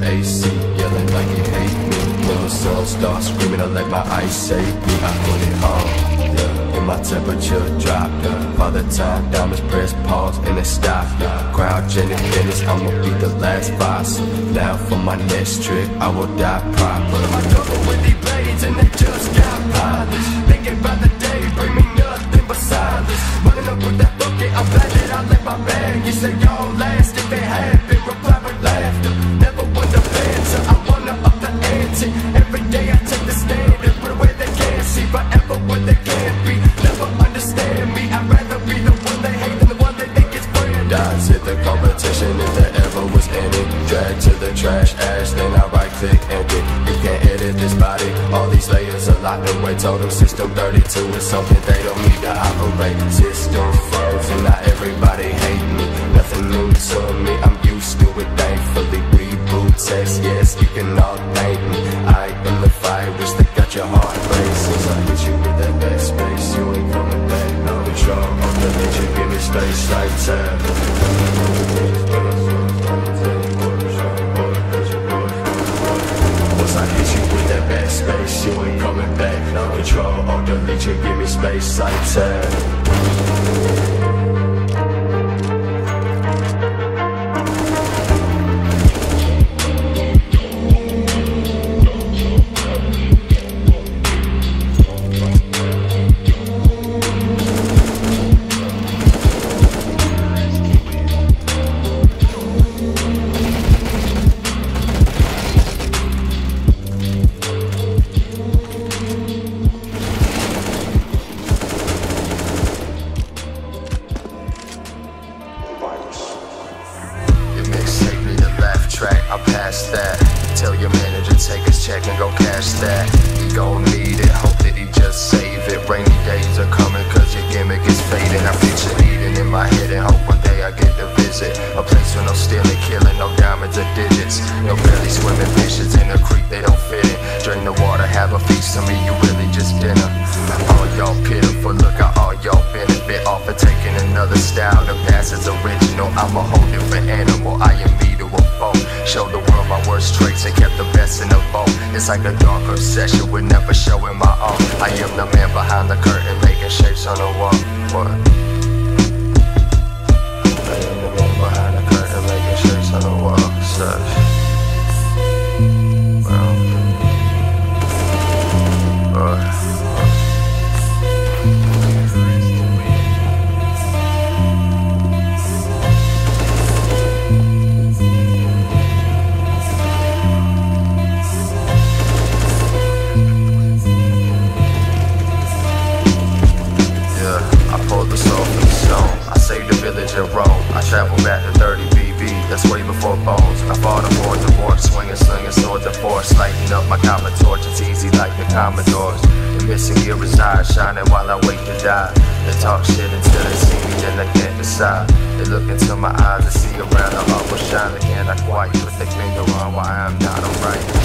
the AC, yelling like you hate me. When the sun starts screaming, I let my eyes save me. I put it home, yeah. And my temperature dropped, yeah. the time, diamonds press pause, and it stopped, yeah. Crowd chanting finish, I'ma be the last boss now for my next trick, I will die proper. Cover with these blades, and they just got polished. The trash ash, then I right click edit. You can't edit this body, all these layers are locked away. Total system 32 is something they don't need to operate. System froze and not everybody hate me. Nothing new to me, I'm used to it thankfully. Reboot text, yes, you can all thank me. I am the virus that got your heart racing. I hit you with that backspace, you ain't coming back. No control, I'm the nature, give me space like time. Hit you with that backspace, you ain't coming back. No control, or delete you, give me space like time. I pass that. Tell your manager take his check and go cash that. He gon' need it, hope that he just save it. Rainy days are coming cause your gimmick is fading. I picture Eden in my head and hope one day I get to visit. A place with no stealing, killing, no diamonds or digits. No barely swimming fishes in a creek, they don't fit in. Drain the water, have a feast to me, you really just dinner. All y'all pitiful, look how all y'all benefit off of taking another style. The past is original, I'm a It's like a dark obsession with never showing my own. I am the man behind the curtain, making shapes on the wall. What? Rome. I travel back to 30 BB, that's way before bones. I fought a war divorce, swinging, slinging swords of force. Lighting up my common torch, it's easy like the Commodores. The missing gear resides, shining while I wait to die. They talk shit until they see me, then they can't decide. They look into my eyes and see around, the heart will shine again. I quite put their finger on why I'm not alright.